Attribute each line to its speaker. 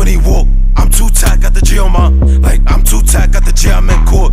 Speaker 1: when he walk. I'm too tight, got the G on my. Like, I'm too tight, got the G, I'm in court.